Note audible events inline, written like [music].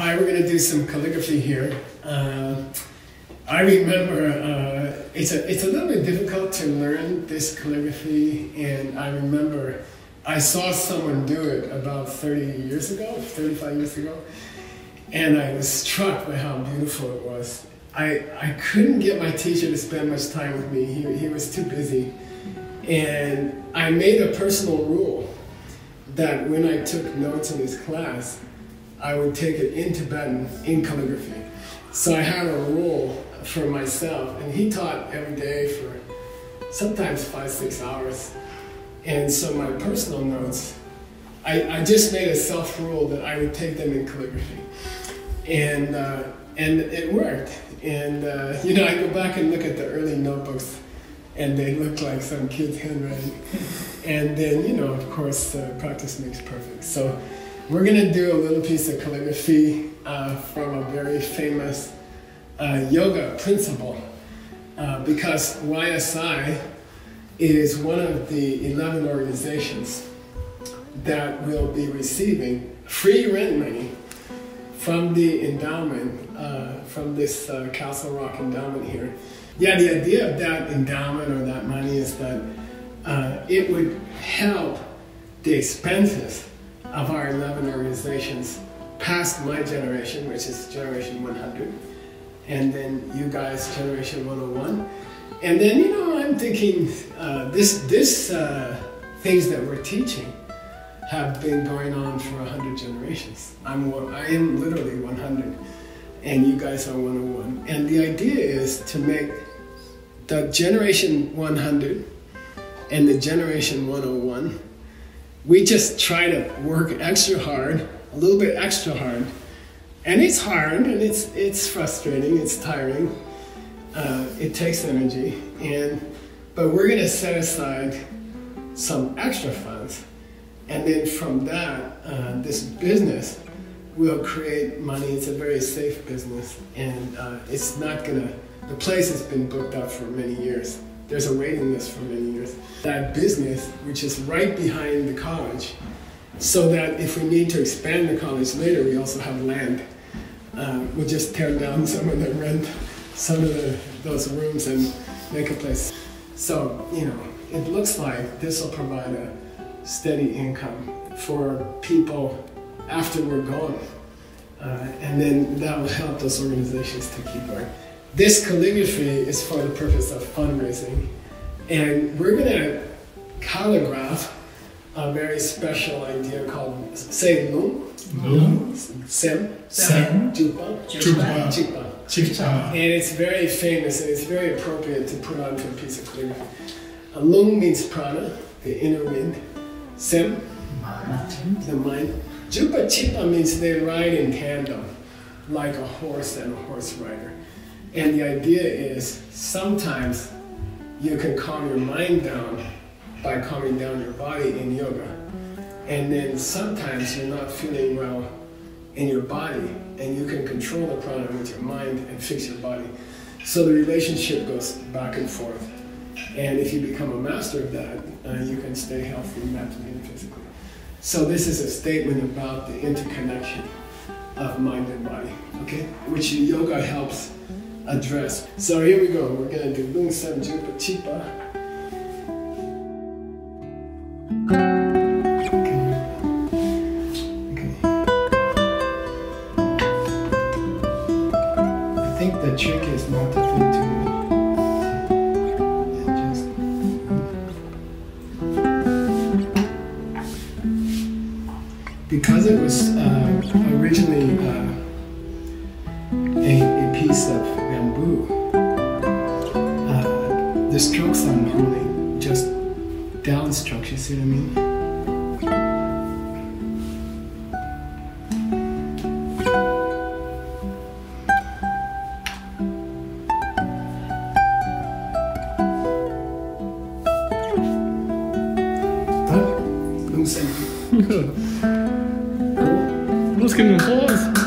Hi, we're going to do some calligraphy here. Uh, I remember uh, it's a it's a little bit difficult to learn this calligraphy, and I remember I saw someone do it about 30 years ago, 35 years ago, and I was struck by how beautiful it was. I, I couldn't get my teacher to spend much time with me. He, he was too busy. And I made a personal rule that when I took notes in his class, I would take it in Tibetan in calligraphy. So I had a rule for myself, and he taught every day for sometimes five, six hours. And so my personal notes, I, I just made a self rule that I would take them in calligraphy. And, uh, and it worked. And, uh, [laughs] you know, I go back and look at the early notebooks, and they look like some kid's handwriting. And then, you know, of course, uh, practice makes perfect. So we're going to do a little piece of calligraphy uh, from a very famous uh, yoga principle. Uh, because YSI is one of the 11 organizations that will be receiving free rent money from the endowment, uh, from this uh, Castle Rock endowment here. Yeah, the idea of that endowment or that money is that uh, it would help the expenses of our 11 organizations past my generation, which is generation 100, and then you guys, generation 101. And then, you know, I'm thinking uh, this, this uh, things that we're teaching have been going on for 100 generations. I'm, I am literally 100, and you guys are 101. And the idea is to make the generation 100 and the generation 101, we just try to work extra hard, a little bit extra hard. And it's hard and it's, it's frustrating, it's tiring, uh, it takes energy. And, but we're going to set aside some extra funds. And then from that, uh, this business will create money. It's a very safe business. And uh, it's not going to, the place has been booked up for many years. There's a waiting list for many years. That business, which is right behind the college, so that if we need to expand the college later, we also have land. Uh, we'll just tear down [laughs] some of the rent, some of the, those rooms and make a place. So, you know, it looks like this will provide a steady income for people after we're gone. Uh, and then that will help those organizations to keep going. This calligraphy is for the purpose of fundraising. And we're going to calligraph a very special idea called Say Lung. Lung. Sem. Sem. Jukpa. Jukpa. Jipa. Chicha. And it's very famous and it's very appropriate to put onto a piece of calligraphy. A lung means prana, the inner wind. Sem, the mind. Jukpa Chikpa means they ride in tandem, like a horse and a horse rider. And the idea is sometimes you can calm your mind down by calming down your body in yoga. And then sometimes you're not feeling well in your body and you can control the prana with your mind and fix your body. So the relationship goes back and forth. And if you become a master of that, uh, you can stay healthy mentally and physically. So this is a statement about the interconnection of mind and body, okay? Which yoga helps address. So here we go. We're gonna do Lung Sem Jukpa Chikpa. I think the trick is not to think too much. Just- Because it was piece of bamboo, uh, the strokes are normally just down strokes, you see what I mean? Huh? Don't say. Who's getting não pode.